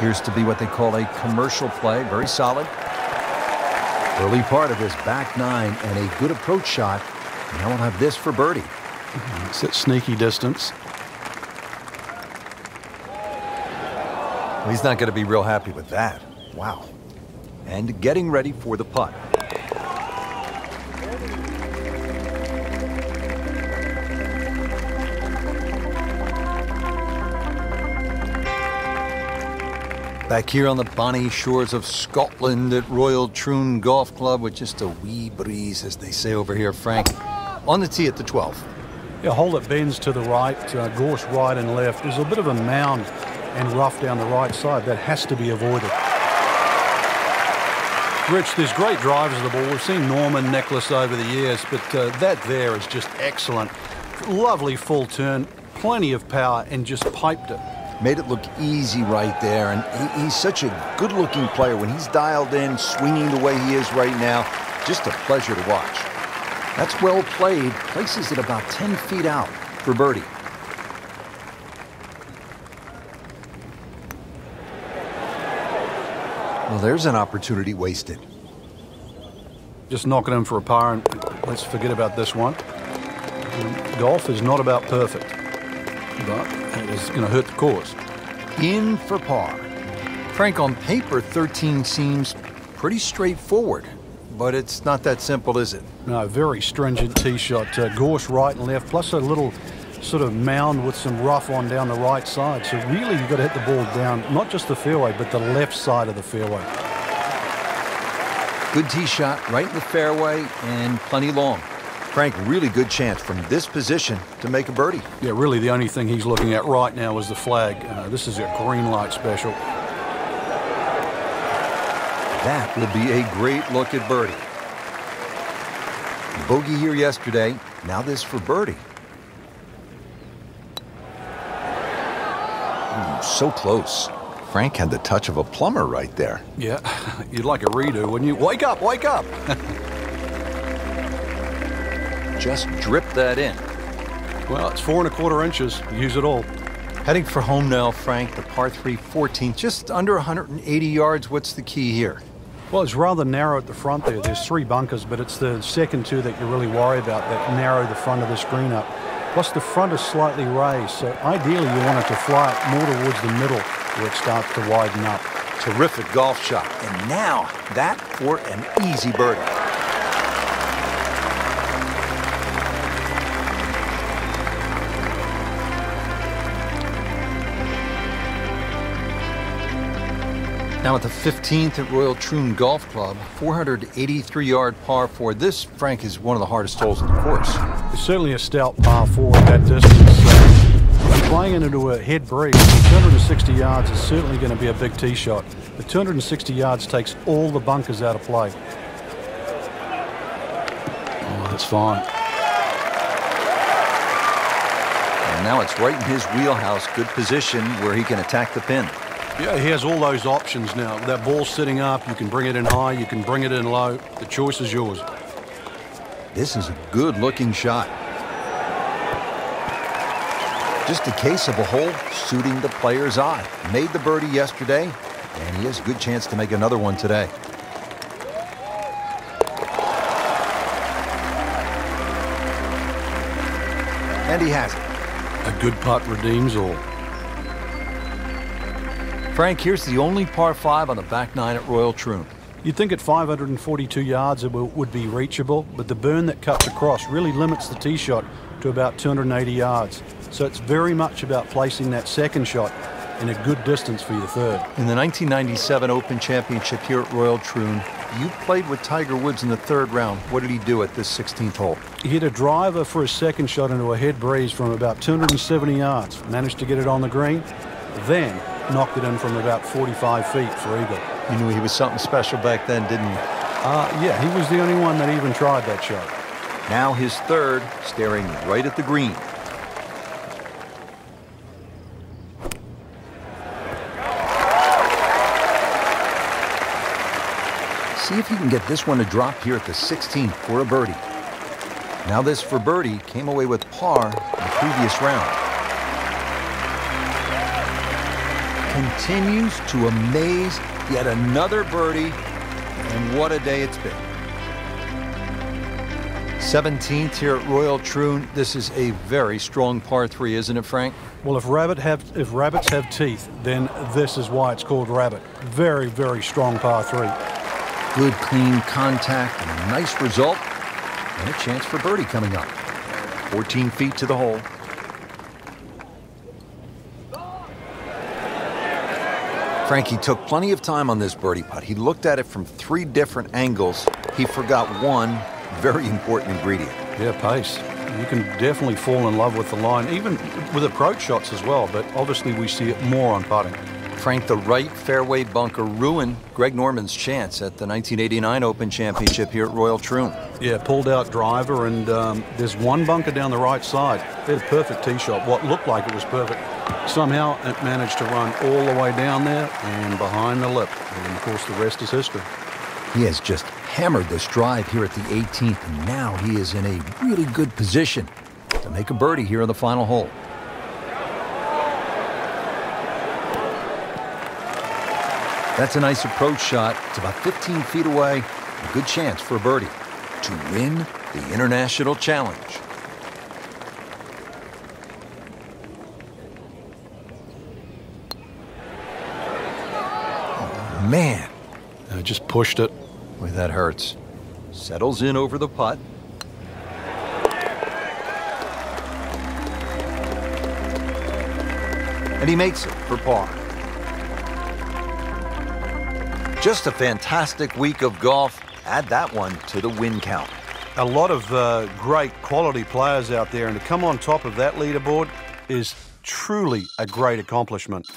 Appears to be what they call a commercial play. Very solid. Early part of this back nine and a good approach shot. Now we'll have this for birdie. It's at sneaky distance. Well, he's not going to be real happy with that. Wow. And getting ready for the putt. Back here on the bonny shores of Scotland at Royal Troon Golf Club with just a wee breeze, as they say over here, Frank. On the tee at the 12th. Yeah, hole that bends to the right, uh, gorse right and left. There's a bit of a mound and rough down the right side. That has to be avoided. Rich, there's great drivers of the ball. We've seen Norman Nicklaus over the years, but uh, that there is just excellent. Lovely full turn, plenty of power, and just piped it. Made it look easy right there, and he, he's such a good-looking player. When he's dialed in, swinging the way he is right now, just a pleasure to watch. That's well played. Places it about 10 feet out for birdie. Well, there's an opportunity wasted. Just knocking him for a par, and let's forget about this one. Golf is not about perfect, but was going to hurt the cause. In for par. Frank, on paper, 13 seems pretty straightforward, but it's not that simple, is it? No, very stringent tee shot. Uh, gorse right and left, plus a little sort of mound with some rough on down the right side. So really you've got to hit the ball down, not just the fairway, but the left side of the fairway. Good tee shot right in the fairway and plenty long. Frank, really good chance from this position to make a birdie. Yeah, really the only thing he's looking at right now is the flag. Uh, this is a green light special. That will be a great look at birdie. Bogey here yesterday. Now this for birdie. Ooh, so close. Frank had the touch of a plumber right there. Yeah, you'd like a redo, wouldn't you? Wake up, wake up! Just drip that in. well, it's four and a quarter inches. Use it all. Heading for home now, Frank, the par 3 14, just under 180 yards. What's the key here? Well, it's rather narrow at the front there. There's three bunkers, but it's the second two that you really worry about that narrow the front of the green up. Plus, the front is slightly raised, so ideally you want it to fly more towards the middle where it starts to widen up. Terrific golf shot. And now, that for an easy birdie. Now at the 15th at Royal Troon Golf Club, 483-yard par four. This, Frank, is one of the hardest holes in the course. It's certainly a stout par four at that distance. So playing into a head breeze, 260 yards is certainly going to be a big tee shot. The 260 yards takes all the bunkers out of play. Oh, that's fine. And now it's right in his wheelhouse. Good position where he can attack the pin. Yeah, he has all those options now. That ball sitting up, you can bring it in high, you can bring it in low. The choice is yours. This is a good-looking shot. Just a case of a hole suiting the player's eye. Made the birdie yesterday, and he has a good chance to make another one today. And he has it. A good putt redeems all. Frank, here's the only par five on the back nine at Royal Troon. You'd think at 542 yards it would be reachable, but the burn that cuts across really limits the tee shot to about 280 yards. So it's very much about placing that second shot in a good distance for your third. In the 1997 Open Championship here at Royal Troon, you played with Tiger Woods in the third round. What did he do at this 16th hole? He hit a driver for his second shot into a head breeze from about 270 yards. Managed to get it on the green, then knocked it in from about 45 feet for eagle. You knew he was something special back then, didn't you? Uh, yeah, he was the only one that even tried that shot. Now his third, staring right at the green. See if you can get this one to drop here at the 16th for a birdie. Now this for birdie came away with par in the previous round. Continues to amaze. Yet another birdie, and what a day it's been. 17th here at Royal Troon. This is a very strong par three, isn't it, Frank? Well, if rabbit have if rabbits have teeth, then this is why it's called rabbit. Very, very strong par three. Good, clean contact and a nice result, and a chance for birdie coming up. 14 feet to the hole. Frankie took plenty of time on this birdie putt. He looked at it from three different angles. He forgot one very important ingredient. Yeah, pace. You can definitely fall in love with the line, even with approach shots as well, but obviously we see it more on putting. Frank, the right fairway bunker ruined Greg Norman's chance at the 1989 Open Championship here at Royal Troon. Yeah, pulled out driver, and um, there's one bunker down the right side. They had a perfect tee shot, what looked like it was perfect. Somehow it managed to run all the way down there and behind the lip. And of course, the rest is history. He has just hammered this drive here at the 18th, and now he is in a really good position to make a birdie here on the final hole. That's a nice approach shot. It's about 15 feet away. A good chance for a birdie to win the International Challenge. Man. I just pushed it. Boy, that hurts. Settles in over the putt. And he makes it for par. Just a fantastic week of golf. Add that one to the win count. A lot of uh, great quality players out there, and to come on top of that leaderboard is truly a great accomplishment.